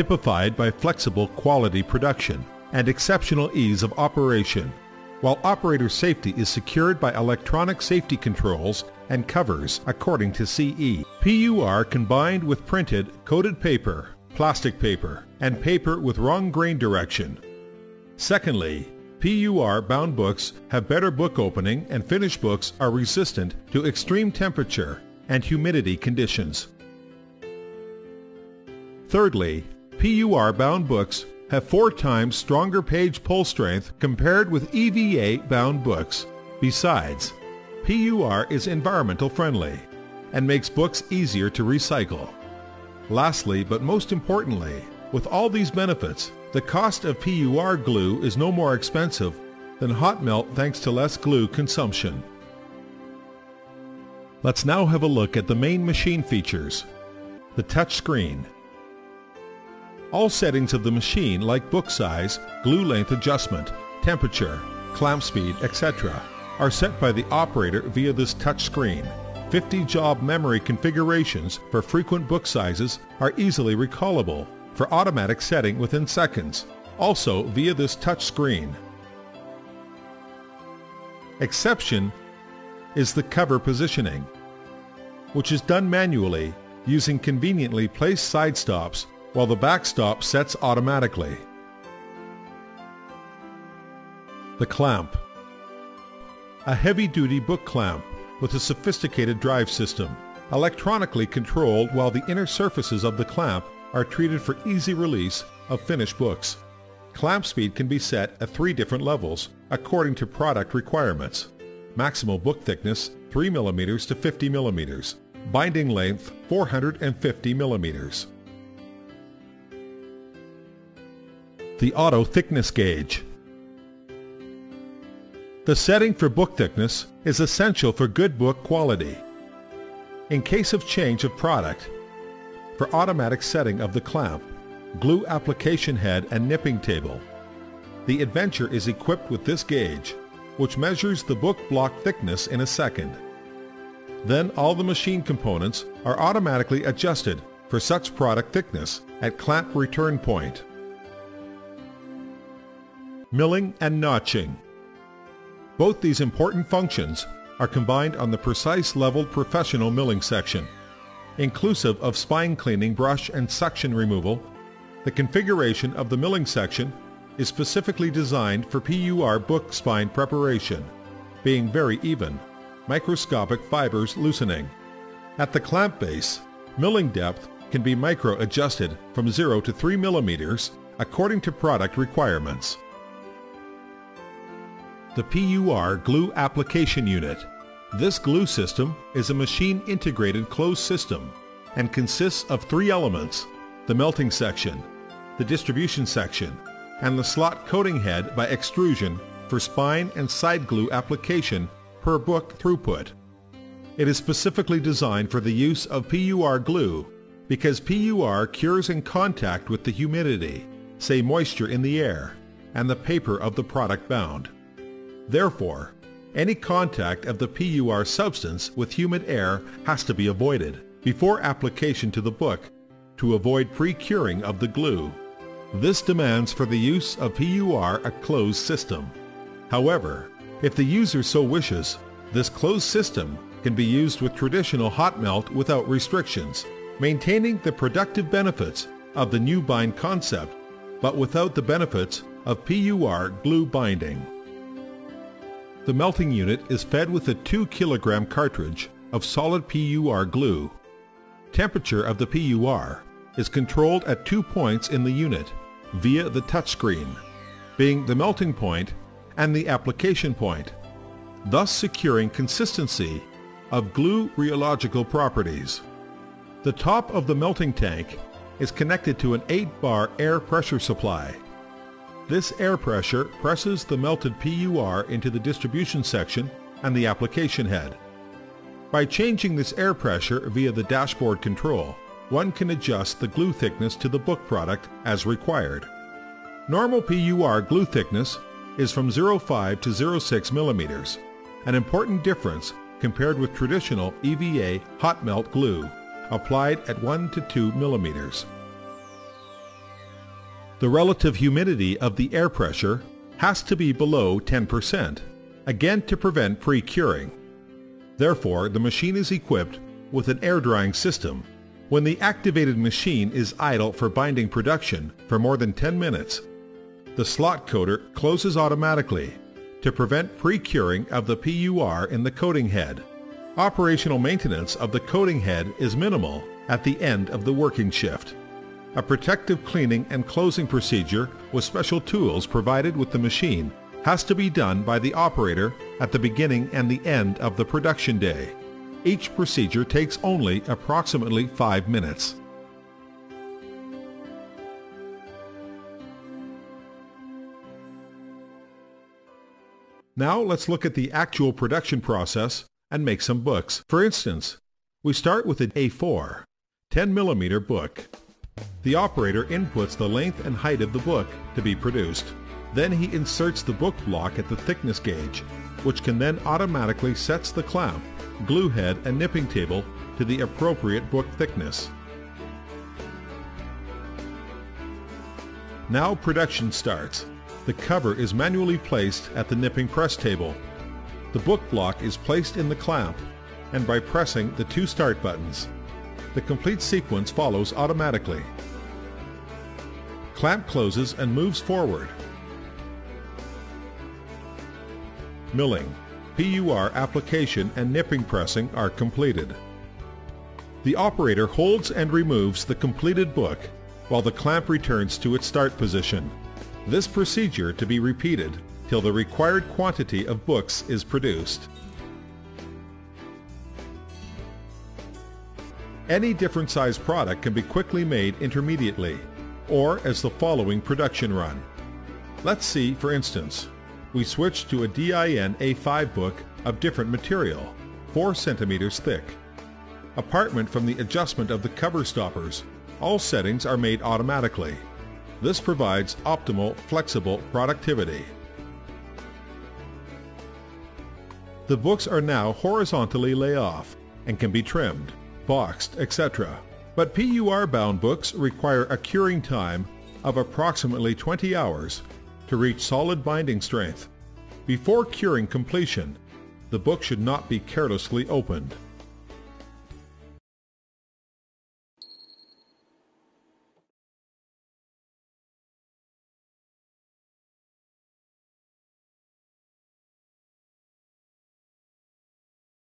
typified by flexible quality production and exceptional ease of operation, while operator safety is secured by electronic safety controls and covers according to CE. PUR combined with printed, coated paper, plastic paper, and paper with wrong grain direction. Secondly, PUR bound books have better book opening and finished books are resistant to extreme temperature and humidity conditions. Thirdly, PUR bound books have four times stronger page pull strength compared with EVA bound books. Besides, PUR is environmental friendly and makes books easier to recycle. Lastly, but most importantly, with all these benefits, the cost of PUR glue is no more expensive than hot melt thanks to less glue consumption. Let's now have a look at the main machine features. The touch screen. All settings of the machine like book size, glue length adjustment, temperature, clamp speed, etc. are set by the operator via this touch screen. 50 job memory configurations for frequent book sizes are easily recallable for automatic setting within seconds, also via this touch screen. Exception is the cover positioning, which is done manually using conveniently placed side stops while the backstop sets automatically. The clamp. A heavy-duty book clamp with a sophisticated drive system, electronically controlled while the inner surfaces of the clamp are treated for easy release of finished books. Clamp speed can be set at three different levels according to product requirements. Maximal book thickness 3 mm to 50 mm. Binding length 450 mm. The auto thickness gauge. The setting for book thickness is essential for good book quality. In case of change of product, for automatic setting of the clamp, glue application head and nipping table. The Adventure is equipped with this gauge, which measures the book block thickness in a second. Then all the machine components are automatically adjusted for such product thickness at clamp return point. Milling and notching. Both these important functions are combined on the precise leveled professional milling section inclusive of spine cleaning brush and suction removal, the configuration of the milling section is specifically designed for PUR book spine preparation, being very even, microscopic fibers loosening. At the clamp base, milling depth can be micro-adjusted from 0 to 3 millimeters according to product requirements. The PUR Glue Application Unit this glue system is a machine-integrated closed system and consists of three elements, the melting section, the distribution section, and the slot coating head by extrusion for spine and side glue application per book throughput. It is specifically designed for the use of PUR glue because PUR cures in contact with the humidity, say moisture in the air, and the paper of the product bound. Therefore, any contact of the PUR substance with humid air has to be avoided before application to the book to avoid pre-curing of the glue. This demands for the use of PUR a closed system. However, if the user so wishes, this closed system can be used with traditional hot melt without restrictions, maintaining the productive benefits of the new bind concept, but without the benefits of PUR glue binding. The melting unit is fed with a 2 kilogram cartridge of solid PUR glue. Temperature of the PUR is controlled at two points in the unit via the touchscreen, being the melting point and the application point, thus securing consistency of glue rheological properties. The top of the melting tank is connected to an 8-bar air pressure supply this air pressure presses the melted PUR into the distribution section and the application head. By changing this air pressure via the dashboard control, one can adjust the glue thickness to the book product as required. Normal PUR glue thickness is from 0.5 to 0.6 millimeters, an important difference compared with traditional EVA hot melt glue, applied at 1 to 2 millimeters. The relative humidity of the air pressure has to be below 10%, again to prevent pre-curing. Therefore, the machine is equipped with an air drying system. When the activated machine is idle for binding production for more than 10 minutes, the slot coater closes automatically to prevent pre-curing of the PUR in the coating head. Operational maintenance of the coating head is minimal at the end of the working shift. A protective cleaning and closing procedure with special tools provided with the machine has to be done by the operator at the beginning and the end of the production day. Each procedure takes only approximately 5 minutes. Now let's look at the actual production process and make some books. For instance, we start with an A4, 10 millimeter book. The operator inputs the length and height of the book to be produced. Then he inserts the book block at the thickness gauge, which can then automatically sets the clamp, glue head, and nipping table to the appropriate book thickness. Now production starts. The cover is manually placed at the nipping press table. The book block is placed in the clamp and by pressing the two start buttons. The complete sequence follows automatically. Clamp closes and moves forward. Milling, PUR application and nipping pressing are completed. The operator holds and removes the completed book while the clamp returns to its start position. This procedure to be repeated till the required quantity of books is produced. Any different size product can be quickly made intermediately, or as the following production run. Let's see, for instance, we switch to a DIN A5 book of different material, 4 centimeters thick. Apartment from the adjustment of the cover stoppers, all settings are made automatically. This provides optimal, flexible productivity. The books are now horizontally lay off and can be trimmed boxed, etc. But PUR-bound books require a curing time of approximately 20 hours to reach solid binding strength. Before curing completion, the book should not be carelessly opened.